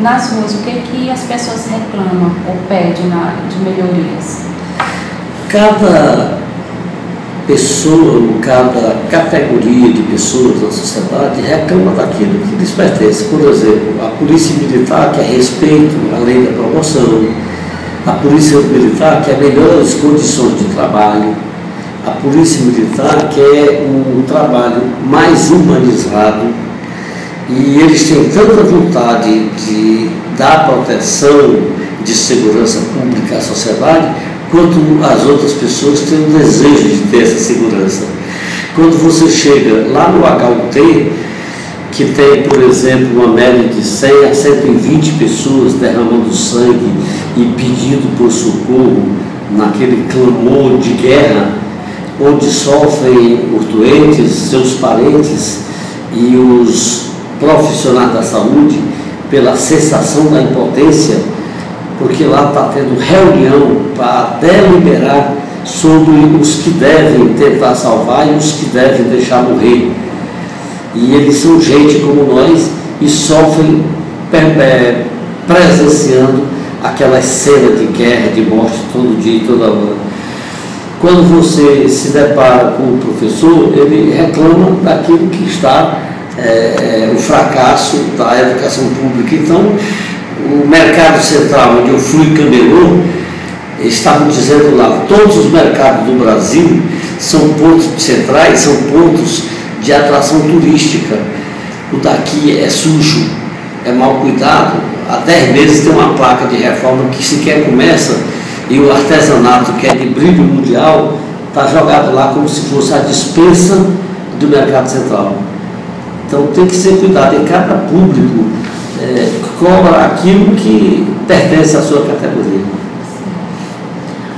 nas ruas, o que, é que as pessoas reclamam ou pedem na, de melhorias? Cada pessoa, cada categoria de pessoas na sociedade reclama daquilo que lhes pertence. Por exemplo, a polícia militar quer respeito à lei da promoção, a polícia militar quer melhores condições de trabalho, a polícia militar quer um trabalho mais humanizado e eles têm tanta vontade de dar proteção de segurança pública à sociedade quanto as outras pessoas têm o desejo de ter essa segurança. Quando você chega lá no HUT, que tem, por exemplo, uma média de 100 a 120 pessoas derramando sangue e pedindo por socorro naquele clamor de guerra, onde sofrem os doentes, seus parentes e os profissionais da saúde pela sensação da impotência porque lá está tendo reunião para deliberar sobre os que devem tentar salvar e os que devem deixar morrer. E eles são gente como nós e sofrem é, presenciando aquela cena de guerra, de morte todo dia e toda hora. Quando você se depara com o professor, ele reclama daquilo que está é, é, o fracasso da educação pública. Então, o mercado central onde eu fui camelô, estavam dizendo lá, todos os mercados do Brasil são pontos centrais, são pontos de atração turística. O daqui é sujo, é mal cuidado. Há 10 meses tem uma placa de reforma que sequer começa e o artesanato, que é de brilho mundial, está jogado lá como se fosse a dispensa do mercado central. Então tem que ser cuidado em cada público é, cobra aquilo que pertence à sua categoria.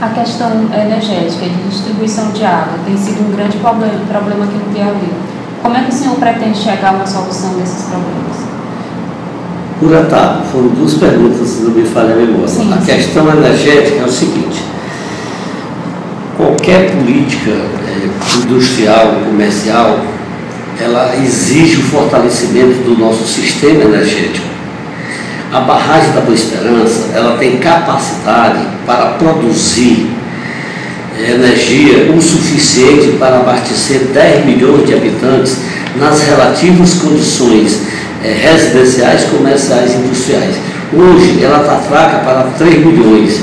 A questão energética de distribuição de água tem sido um grande problema, problema aqui no Piauí. Como é que o senhor pretende chegar a uma solução desses problemas? Por etapa, foram duas perguntas, se não me falha a memória. Sim, a sim. questão energética é o seguinte: qualquer política é, industrial, comercial, ela exige o fortalecimento do nosso sistema energético. A barragem da Boa Esperança, ela tem capacidade para produzir energia o suficiente para abastecer 10 milhões de habitantes nas relativas condições eh, residenciais, comerciais e industriais. Hoje ela está fraca para 3 milhões.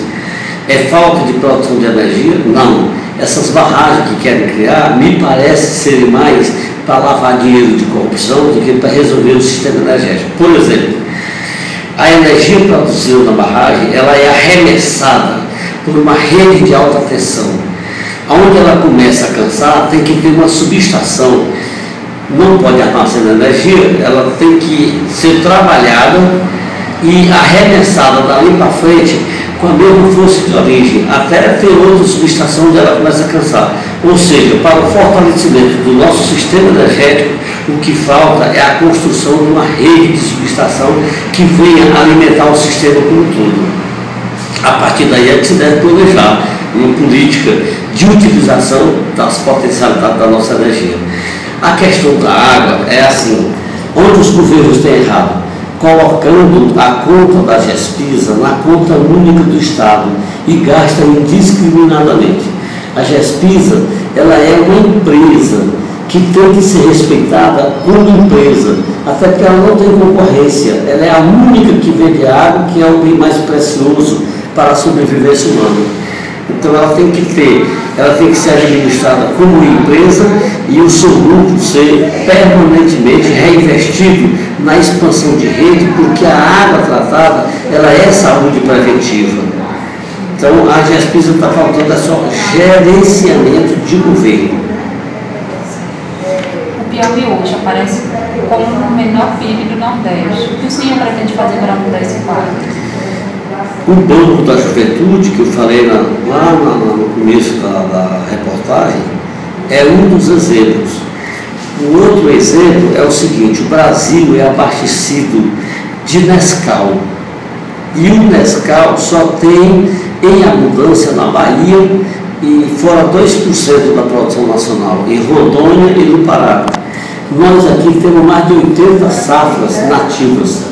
É falta de produção de energia? Não. Essas barragens que querem criar me parece serem mais para lavar dinheiro de corrupção do que para resolver o sistema energético. Por exemplo, a energia produzida na barragem ela é arremessada por uma rede de alta tensão. Onde ela começa a cansar, tem que ter uma subestação. Não pode armazenar energia, ela tem que ser trabalhada e arremessada dali para frente com a mesma força de origem, até ter outra subestação onde ela começa a cansar. Ou seja, para o fortalecimento do nosso sistema energético, o que falta é a construção de uma rede de subestação que venha alimentar o sistema como um todo. A partir daí é que se deve planejar uma política de utilização das potencialidades da nossa energia. A questão da água é assim, onde os governos têm errado? colocando a conta da GESPISA na conta única do Estado e gasta indiscriminadamente. A GESPISA ela é uma empresa que tem que ser respeitada como empresa, até porque ela não tem concorrência, ela é a única que vende água, que é o bem mais precioso para a sobrevivência humana. Então ela tem que ter, ela tem que ser administrada como empresa e o seu lucro ser permanentemente reinvestido na expansão de rede, porque a água tratada ela é saúde preventiva. Então a GESPISA está faltando é só gerenciamento de governo. O Piauí hoje aparece como o menor PIB do Nordeste. O que o senhor pretende fazer para mudar esse quadro? O Banco da Juventude, que eu falei lá no começo da, da reportagem, é um dos exemplos. Um outro exemplo é o seguinte: o Brasil é abastecido de Nescau. E o Nescau só tem em abundância na Bahia e fora 2% da produção nacional, em Rondônia e no Pará. Nós aqui temos mais de 80 safras nativas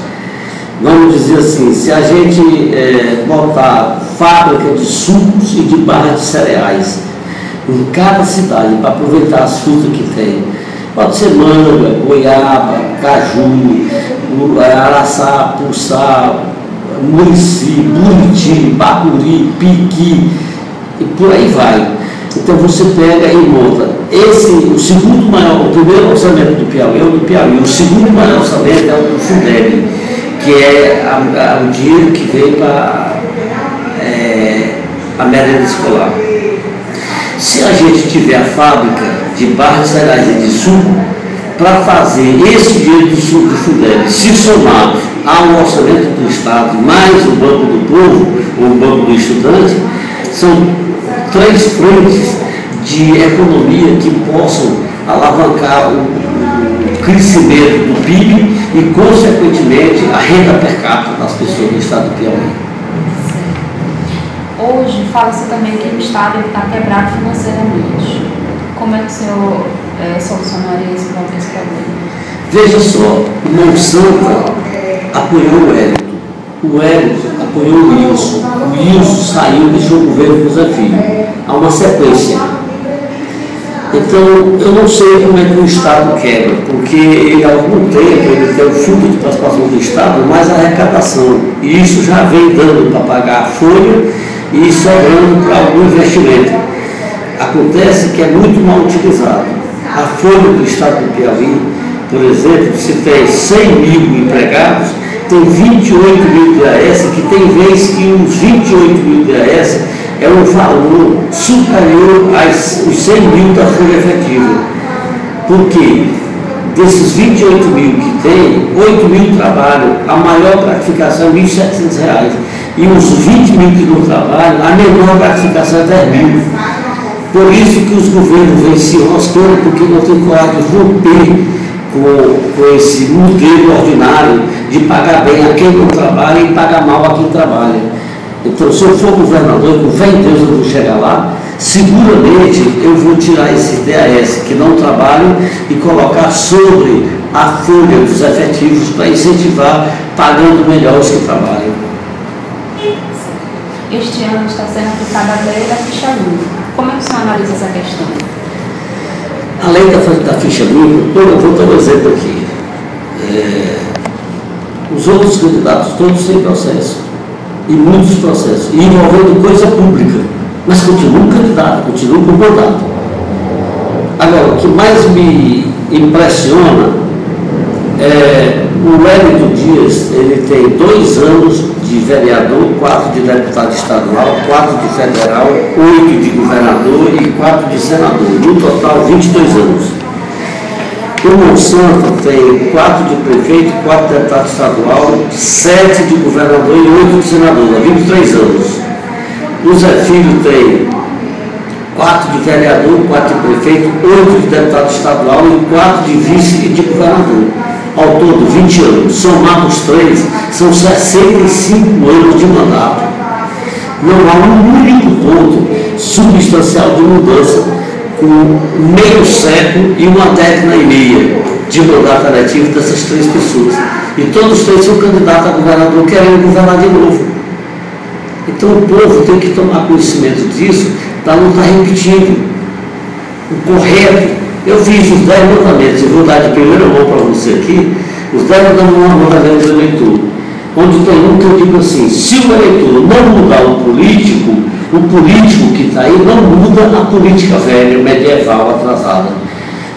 Vamos dizer assim, se a gente é, botar fábrica de sucos e de barras de cereais em cada cidade para aproveitar as frutas que tem, pode ser manga, goiaba, caju, araçá, pulsar, murici, buriti, bacuri, piqui e por aí vai. Então você pega e monta. Esse, o segundo maior, o primeiro orçamento do Piauí é o do Piauí, o segundo maior orçamento é o do Fundeb, que é a, a, o dinheiro que vem para é, a merenda escolar. Se a gente tiver a fábrica de barras cereais de suco, para fazer esse dinheiro do suco do Fundeb se somar ao orçamento do Estado, mais o Banco do Povo, ou o Banco do Estudante, são três frentes de economia que possam alavancar o, crescimento do PIB e, consequentemente, a renda per capita das pessoas do estado do Piauí. Hoje fala-se também que o Estado está quebrado financeiramente. Como é que o senhor é, solucionaria esse, problema? Veja só, Monsanto apoiou o Hélio o Hélio apoiou o Wilson. O Wilson saiu e deixou o governo com o. Há uma sequência. Então, eu não sei como é que o Estado quebra, porque ele, há algum tempo ele tem o fundo de participação do Estado, mais arrecadação. E isso já vem dando para pagar a folha e sobrando para algum investimento. Acontece que é muito mal utilizado. A folha do Estado do Piauí, por exemplo, se tem 100 mil empregados, tem 28 mil de AS, que tem vez que os 28 mil de AS é um valor superior aos 100 mil da folha efetiva. Por quê? Desses 28 mil que tem, 8 mil trabalham, a maior gratificação é R$ 1.700. E os 20 mil que não trabalham, a menor gratificação é 10 mil. Por isso que os governos vêm se enroscando, porque não tem coragem de romper com, com esse modelo ordinário de pagar bem a quem não trabalha e pagar mal a quem trabalha. Então, se eu for governador, com fé em Deus eu vou chegar lá, seguramente eu vou tirar esse DAS que não trabalham e colocar sobre a folha dos efetivos para incentivar pagando melhor os que trabalham. Este ano está sendo aplicada a lei da ficha. Como é que o senhor analisa essa questão? A lei da, da ficha limpa, eu vou dar um exemplo aqui. É, os outros candidatos todos têm processo, e muitos processos, e envolvendo coisa pública, mas continuam candidato, continuam com mandato. Agora, o que mais me impressiona é o Wellington Dias, ele tem dois anos de vereador, quatro de deputado estadual, quatro de federal, oito de governador e quatro de senador. No total, 22 anos. O Monsanto tem quatro de prefeito, quatro de deputado estadual, sete de governador e oito de senador, há 23 anos. O Zé Filho tem quatro de vereador, quatro de prefeito, oito de deputado estadual e quatro de vice e de governador. Ao todo, 20 anos. Somados os três, são 65 anos de mandato. Não há um único ponto substancial de mudança com meio século e uma década e meia de mandato eletivo dessas três pessoas. E todos os três são candidatos a governador querendo governar de novo. Então o povo tem que tomar conhecimento disso para não estar repetindo. O correto. Eu fiz os dez mandamentos, eu vou dar de primeira mão para você aqui, os dez mandamentos do eleitor. Onde tem um que eu digo assim, se o eleitor não mudar o político, o político que está aí não muda a política velha, medieval, atrasada.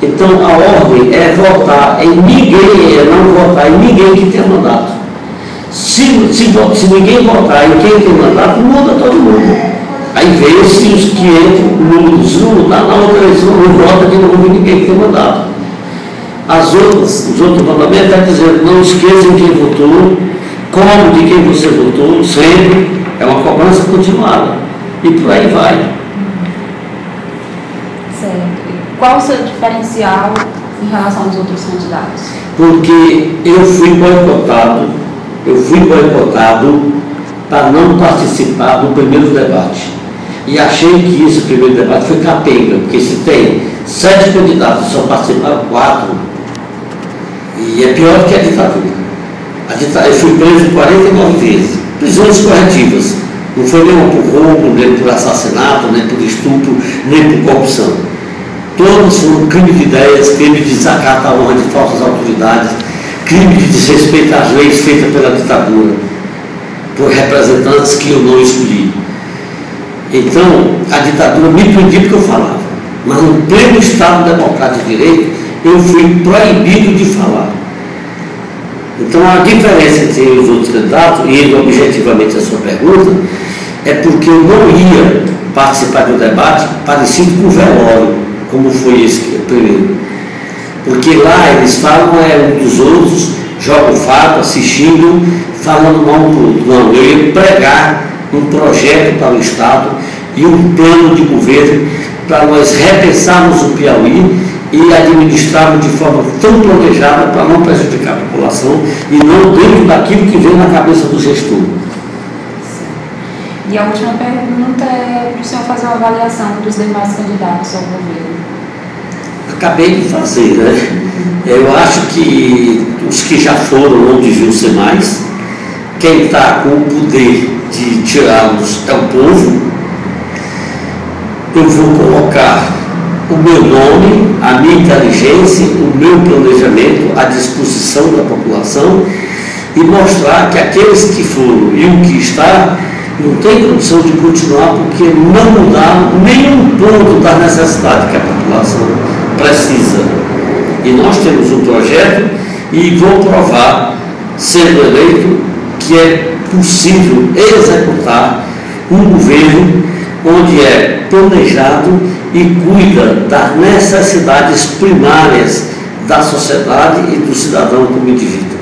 Então a ordem é votar em ninguém, é não votar em ninguém que tem mandato. Se, se, se ninguém votar em quem tem mandato, muda todo mundo. Aí vê se os que entram, no, se não mudar na outra eleição, não vota que não muda ninguém que tem mandato. As outras, os outros mandamentos estão dizendo, não esqueçam quem votou, como de quem você votou, sempre, é uma cobrança continuada. E por aí vai. Certo. Qual o seu diferencial em relação aos outros candidatos? Porque eu fui boicotado, eu fui boicotado para não participar do primeiro debate. E achei que esse primeiro debate foi capenga, porque se tem sete candidatos, só participaram quatro, e é pior que a ditadura. Eu fui preso 49 vezes, prisões corretivas. Não foi nem por roubo, nem por assassinato, nem por estupro, nem por corrupção. Todos foram crime de ideias, crime de desacato à honra de falsas autoridades, crime de desrespeito às leis feitas pela ditadura, por representantes que eu não escolhi. Então, a ditadura me prendia porque eu falava. Mas no pleno Estado Democrático de Direito, eu fui proibido de falar. Então, a diferença entre os outros candidatos, e indo objetivamente a sua pergunta, é porque eu não ia participar do debate parecido com o velório, como foi esse primeiro. Porque lá eles falam é um dos outros, jogam fato, assistindo, falando mal um do outro. Não, eu ia pregar um projeto para o Estado e um plano de governo para nós repensarmos o Piauí e administrarmos de forma tão planejada para não prejudicar a população e não dentro daquilo que vem na cabeça do gestor. E a última pergunta é para o senhor fazer uma avaliação dos demais candidatos ao governo. Acabei de fazer, né? Eu acho que os que já foram não deviam ser mais. Quem está com o poder de tirá-los é o povo. Eu vou colocar o meu nome, a minha inteligência, o meu planejamento à disposição da população e mostrar que aqueles que foram e o que está não tem condição de continuar porque não mudaram nenhum ponto da necessidade que a população precisa. E nós temos um projeto e vou provar, sendo eleito, que é possível executar um governo onde é planejado e cuida das necessidades primárias da sociedade e do cidadão como indivíduo.